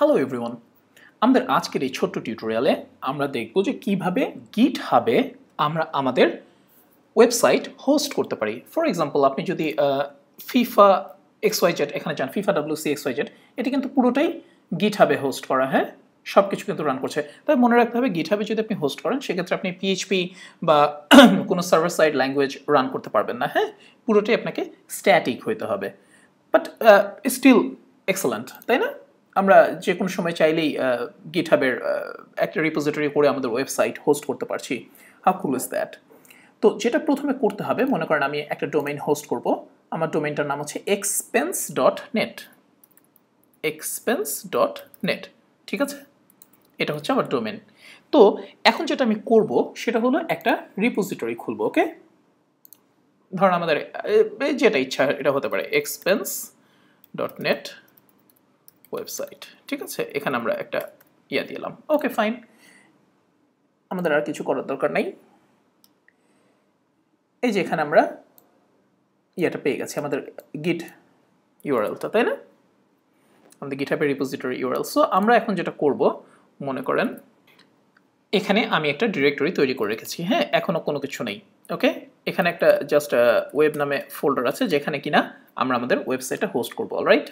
Hello everyone আমাদের আজকের এই ছোট্ট টিউটোরিয়ালে আমরা দেখব যে কীভাবে গিট হাবে আমরা আমাদের ওয়েবসাইট হোস্ট করতে পারি। ফর এক্সাম্পল আপনি যদি ফিফা এক্স ওয়াই জেড এখানে যান FIFA W C X Y Z এটি কিন্তু পুরোটাই গিট হাবে হোস্ট করা হ্যাঁ? সব কিছু কিন্তু রান করছে। তবে মনে রাখতে হবে গিট হাবে যদি আপনি হোস্ট করেন, সেক্ষেত্রে আপনি পিএইচপি বা কোনো সার্ভার সাইড ল্যাঙ্গুয়েজ রান করতে পারবেন না হ্যাঁ? পুরোটাই আপনাকে স্ট্যাটিক হইতে হবে। বাট স্টিল এক্সেলেন্ট তাই না? আমরা যে কোনো সময় চাইলেই গিটহাবের একটা রিপোজিটরি করে আমাদের ওয়েবসাইট হোস্ট করতে পারছি। হাউ কুল ইজ দ্যাট তো যেটা প্রথমে করতে হবে, মনে করেন আমি একটা ডোমেইন হোস্ট করব। আমার ডোমেইনটার নাম হচ্ছে expense dot net expense dot net ঠিক আছে? এটা হচ্ছে আমার ডোমেন তো এখন যেটা আমি করব, সেটা হলো একটা রিপোজিটরি খুলবো ওকে ধরুন আমাদের যেটা ইচ্ছা, এটা হতে পারে এক্সপেন্স ডট নেট ওয়েবসাইট ঠিক আছে? এখানে আমরা একটা ইয়া দিলাম ওকে ফাইন আমাদের আর কিছু করার দরকার নেই। এই যে এখানে আমরা ইয়াটা পেয়ে গেছি, আমাদের গিট ইউআরএলটা তাই না? আমাদের গিটহাবের রিপোজিটরি ইউআরএল সো আমরা এখন যেটা করব, মনে করেন, এখানে আমি একটা ডিরেক্টরি তৈরি করে রেখেছি। হ্যাঁ এখনও কোনো কিছু নেই। ওকে এখানে একটা জাস্ট ওয়েব নামে ফোল্ডার আছে, যেখানে কিনা আমরা আমাদের ওয়েবসাইটটা হোস্ট করব অলরাইট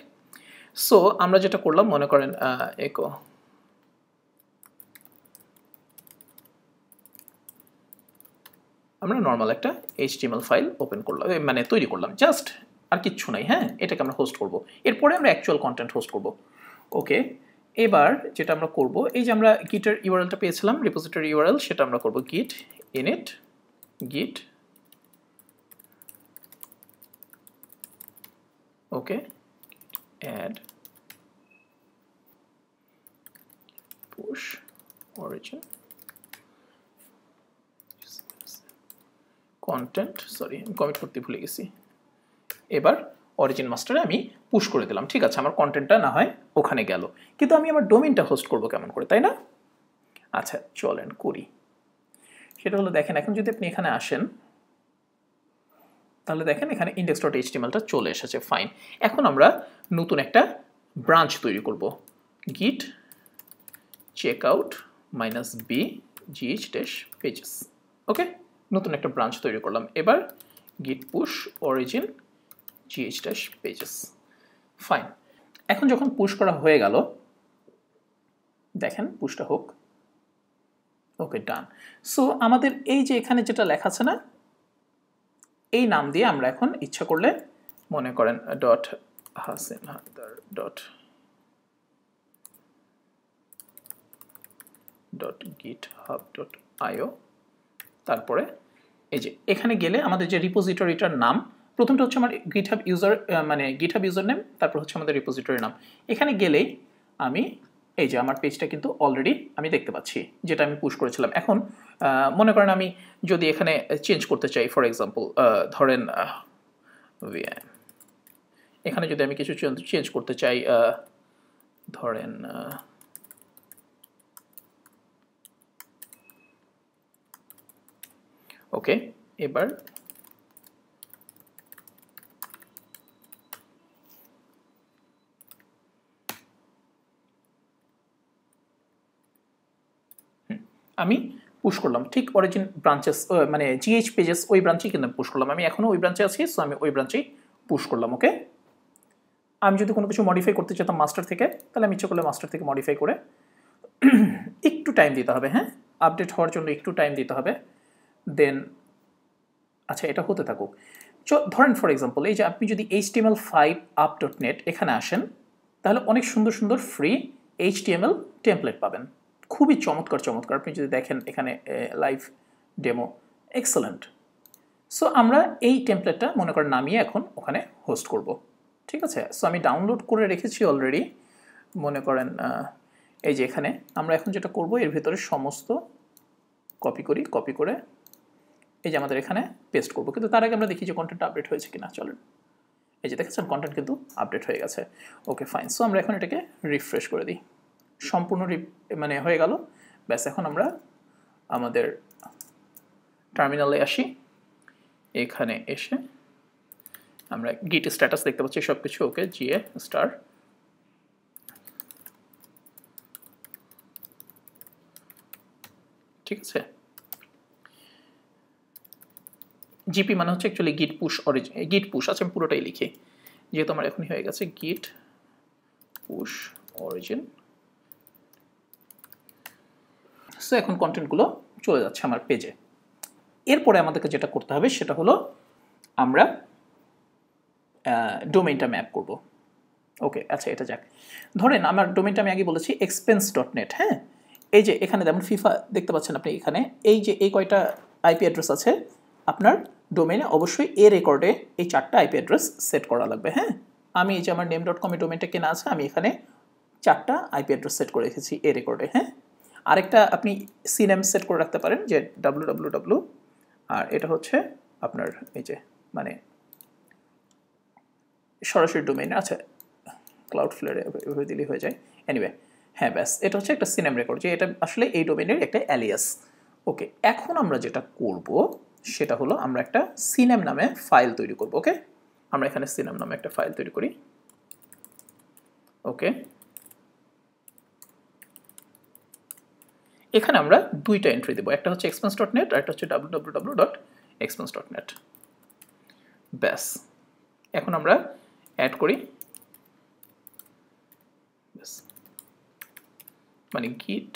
সো আমরা যেটা করলাম, মনে করেন একো। আমরা নর্মাল একটা এইচটিএমএল ফাইল ওপেন করলাম মানে তৈরি করলাম জাস্ট আর কিচ্ছু নাই হ্যাঁ? এটাকে আমরা হোস্ট করব। এরপরে আমরা অ্যাকচুয়াল কন্টেন্ট হোস্ট করব। ওকে এবার যেটা আমরা করব, এই যে আমরা গিটের ইউআরএলটা পেয়েছিলাম রিপোজিটরি ইউআরএল সেটা আমরা করব git init git okay add push origin. Content sorry আমি কমিট করতে ভুলে গেছি। এবার অরিজিন মাস্টারে আমি পুশ করে দিলাম, ঠিক আছে? আমার কন্টেন্টটা না হয় ওখানে গেল। কিন্তু আমি আমার ডোমিনটা হোস্ট করব কেমন করে, তাই না? আচ্ছা চলেন করি। সেটা হলো দেখেন, এখন যদি আপনি এখানে আসেন, তাহলে দেখেন এখানে ইন্ডেক্স ডট এইচটিএমএলটা চলে এসেছে ফাইন এখন আমরা নতুন একটা ব্রাঞ্চ তৈরি করব। Git checkout minus B GH dash pages okay নতুন একটা ব্রাঞ্চ তৈরি করলাম। এবার git push origin GH dash pages fine এখন যখন পুশ করা হয়ে গেল, দেখেন পুশটা হোক। ওকে ডান সো আমাদের এই যে এখানে যেটা লেখা আছে না, এই নাম দিয়ে আমরা এখন ইচ্ছা করলে মনে করেন dot Haider dot dot GitHub dot IO তারপরে, এই যে, এখানে গেলে আমাদের যে রিপোজিটরিটার নাম, প্রথমটা হচ্ছে আমার গিটহাব ইউজার মানে গিটহাব ইউজার নেম তারপর হচ্ছে আমাদের রিপোজিটরির নাম। এখানে গেলেই আমি, এই যে আমার পেজটা কিন্তু অলরেডি আমি দেখতে পাচ্ছি, যেটা আমি পুশ করেছিলাম। এখন মনে করেন আমি যদি এখানে চেঞ্জ করতে চাই ফর এক্সাম্পল ধরেন এখানে যদি আমি কিছু চেঞ্জ করতে চাই ধরেন ওকে এবার আমি পুশ করলাম। ঠিক অরিজিন ব্রাঞ্চেস মানে জিএইচ পেজেস ওই ব্রাঞ্চেই কিন্তু পুশ করলাম। আমি এখনও ওই ব্রাঞ্চে আছি সো আমি ওই ব্রাঞ্চেই পুশ করলাম ওকে আমি যদি কোনো কিছু মডিফাই করতে চাইতাম মাস্টার থেকে, তাহলে আমি ইচ্ছে করলে মাস্টার থেকে মডিফাই করে একটু টাইম দিতে হবে হ্যাঁ? আপডেট হওয়ার জন্য একটু টাইম দিতে হবে। দেন আচ্ছা এটা হতে থাকুক। ধরেন ফর এক্সাম্পল এই যে আপনি যদি H HTML five up dot net এখানে আসেন, তাহলে অনেক সুন্দর সুন্দর ফ্রি এইচ এইচটিএমএল টেমপ্লেট পাবেন। খুবই চমৎকার চমৎকার। আপনি যদি দেখেন এখানে লাইভ ডেমো এক্সেলেন্ট সো আমরা এই টেমপ্লেটটা মনে করেন নামিয়ে এখন ওখানে হোস্ট করব। ঠিক আছে? সো আমি ডাউনলোড করে রেখেছি অলরেডি মনে করেন এই যে এখানে। আমরা এখন যেটা করব, এর ভিতরে সমস্ত কপি করি কপি করে এই যে আমাদের এখানে পেস্ট করব। কিন্তু তার আগে আমরা দেখি যে কন্টেন্ট আপডেট হয়েছে কিনা। চলেন। এই যে দেখেছেন কন্টেন্ট কিন্তু আপডেট হয়ে গেছে। ওকে ফাইন সো আমরা এখন এটাকে রিফ্রেশ করে দিই। সম্পূর্ণ মানে হয়ে গেল। ব্যাস, এখন আমরা আমাদের টার্মিনালে আসি। এখানে এসে আমরা গিট স্ট্যাটাস দেখতে পাচ্ছি সব কিছু ওকে জিএ স্টার ঠিক আছে? জিপি মানে হচ্ছে অ্যাকচুয়ালি গিট পুশ অরিজিন গিট পুশ আছে, আমি পুরোটাই লিখি। যেহেতু আমার এখনই হয়ে গেছে গিট পুশ অরিজিন সো এখন কন্টেন্টগুলো চলে যাচ্ছে আমার পেজে এরপরে আমাদেরকে যেটা করতে হবে, সেটা হলো আমরা ডোমেইনটা ম্যাপ করব। ওকে আচ্ছা এটা যাক। ধরেন আমার ডোমেইনটা আমি আগে বলেছি এক্সপেন্স ডট নেট হ্যাঁ? এই যে এখানে যেমন ফিফা দেখতে পাচ্ছেন আপনি এখানে, এই যে এই কয়টা আইপি অ্যাড্রেস আছে, আপনার ডোমেইনে অবশ্যই এ রেকর্ডে এই চারটা আইপি অ্যাড্রেস সেট করা লাগবে হ্যাঁ? আমি এই যে আমার নেম ডট কমে ডোমেনটা কেনা আছে, আমি এখানে চারটা আইপি অ্যাড্রেস সেট করে রেখেছি এ রেকর্ডে হ্যাঁ? আরেকটা আপনি সিনেম সেট করে রাখতে পারেন, যে ডাব্লু ডাব্লু ডাব্লু আর এটা হচ্ছে আপনার এই যে মানে সরাসরি ডোমেইন আছে। ক্লাউড ফ্লেয়ারে এভাবে দিলেই হয়ে যায়। এনিওয়ে হ্যাঁ ব্যাস, এটা হচ্ছে একটা সিনেম রেকর্ড যে এটা আসলে এই ডোমেনের একটা অ্যালিয়াস ওকে এখন আমরা যেটা করব, সেটা হলো আমরা একটা সিনেম নামে ফাইল তৈরি করব ওকে আমরা এখানে সিনেম নামে একটা ফাইল তৈরি করি। ওকে এখানে আমরা দুইটা এন্ট্রি দেবো, একটা হচ্ছে এক্সপেন্স ডট নেট আর একটা হচ্ছে W W W dot expense dot net ব্যাস, এখন আমরা অ্যাড করি। মানে গিট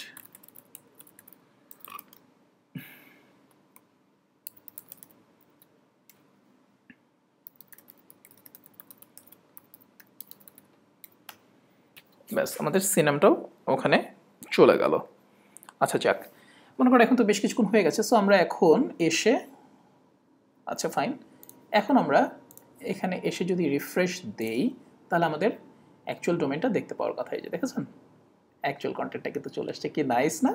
ব্যাস, আমাদের সিনেমটাও ওখানে চলে গেল। আচ্ছা যাক। মনে করো এখন তো বেশ কিছুক্ষণ হয়ে গেছে সো আমরা এখন এসে আচ্ছা ফাইন এখন আমরা এখানে এসে যদি রিফ্রেশ দেই, তাহলে আমাদের অ্যাকচুয়াল ডোমেনটা দেখতে পাওয়ার কথা এই যে, দেখেছেন? অ্যাকচুয়াল কন্টেন্টটা কিন্তু চলে আসছে। কি নাইস না?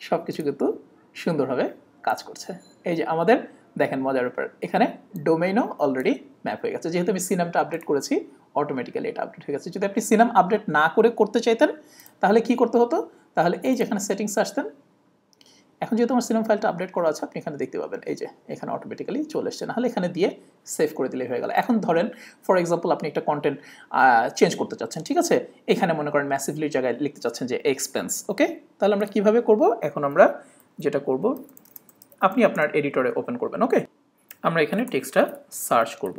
সব কিছু কিন্তু সুন্দরভাবে কাজ করছে। এই যে আমাদের, দেখেন মজার ব্যাপার, এখানে ডোমেইনও অলরেডি ম্যাপ হয়ে গেছে। যেহেতু আমি সিনামটা আপডেট করেছি অটোমেটিক্যালি এটা আপডেট হয়ে গেছে। যদি আপনি সিনাম আপডেট না করে করতে চাইতেন, তাহলে কি করতে হতো? তাহলে এই যেখানে সেটিংস আসতেন এখন যেহেতু আমার সিনেমা ফাইলটা আপডেট করা আছে, আপনি এখানে দেখতে পাবেন, এই যে, এখানে অটোমেটিক্যালি চলে এসছে। নাহলে এখানে দিয়ে সেভ করে দিলেই হয়ে গেল। এখন ধরেন ফর এক্সাম্পল আপনি একটা কন্টেন্ট চেঞ্জ করতে চাচ্ছেন, ঠিক আছে? এখানে মনে করেন ম্যাসিভলি জায়গায় লিখতে চাচ্ছেন যে এক্সপেন্স ওকে তাহলে আমরা কীভাবে করব? এখন আমরা যেটা করব, আপনি আপনার এডিটরে ওপেন করবেন ওকে আমরা এখানে টেক্সটটা সার্চ করব।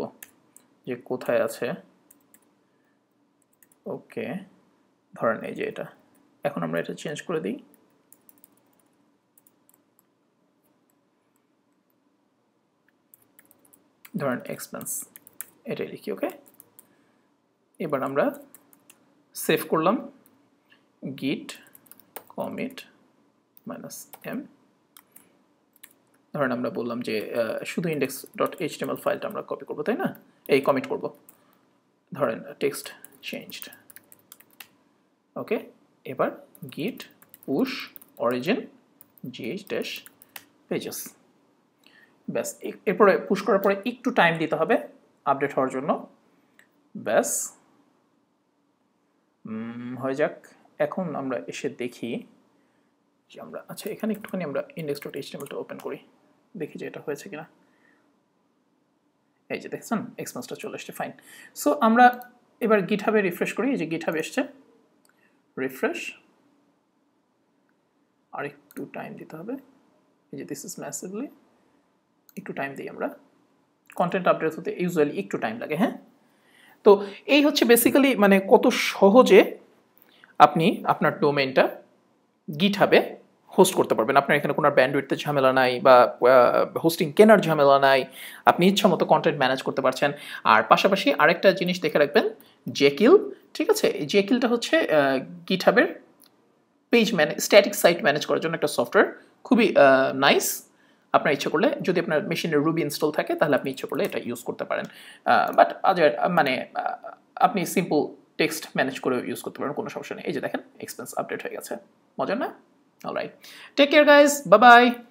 যে কোথায় আছে? ওকে ধরেন এই যে এটা। এখন আমরা এটা চেঞ্জ করে দিই। ধরেন এক্সপেন্স এটাই লিখি ওকে এবার আমরা সেভ করলাম গিট কমিট মাইনাস এম ধরেন আমরা বললাম যে শুধু ইন্ডেক্স ডট এইচটিএমএল ফাইলটা আমরা কপি করব, তাই না? এই কমিট করব। ধরেন টেক্সট চেঞ্জড ওকে এবার git push origin GH dash pages ব্যাস এরপরে পুশ করার পরে একটু টাইম দিতে হবে আপডেট হওয়ার জন্য। ব্যাস। হয়ে যাক। এখন আমরা এসে দেখি যে আমরা আচ্ছা এখানে একটুখানি আমরা ইন্ডেক্স ডট এইচটিএমএলটা ওপেন করি। দেখি যে এটা হয়েছে কিনা। এই যে দেখছেন এক্সপেন্সটা চলে এসছে ফাইন সো আমরা এবার গিটহাবে রিফ্রেশ করি। এই যে গিটহাবে এসছে। রিফ্রেশ আর একটু টাইম দিতে হবে। এই যে দিস ইজ ম্যাসিভলি একটু টাইম দিই আমরা। কন্টেন্ট আপডেট হতে ইউজুয়ালি একটু টাইম লাগে হ্যাঁ? তো এই হচ্ছে বেসিক্যালি মানে কত সহজে আপনি আপনার ডোমেনটা গিটহাবে হোস্ট করতে পারবেন। আপনার এখানে কোনো ব্যান্ডউইথের ঝামেলা নাই বা হোস্টিং কেনার ঝামেলা নাই, আপনি ইচ্ছা মতো কন্টেন্ট ম্যানেজ করতে পারছেন। আর পাশাপাশি আরেকটা জিনিস দেখে রাখবেন জেকিল ঠিক আছে? জেকিলটা হচ্ছে গিটহাবের page manage static site manage করার জন্য একটা সফটওয়্যার খুবই নাইস আপনার ইচ্ছে করলে, যদি আপনার মেশিনে রুবি ইনস্টল থাকে, তাহলে আপনি ইচ্ছে করলে এটা ইউজ করতে পারেন। বাট আদার মানে আপনি সিম্পল টেক্সট ম্যানেজ করে ইউজ করতে পারেন, কোনো সমস্যা নেই। এই যে দেখেন এক্সপেন্স আপডেট হয়ে গেছে। মজার না? Alright take care guys bye bye bye